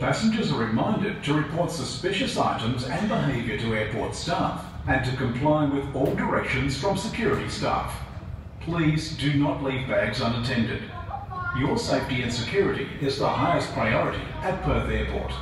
Passengers are reminded to report suspicious items and behaviour to airport staff and to comply with all directions from security staff. Please do not leave bags unattended. Your safety and security is the highest priority at Perth Airport.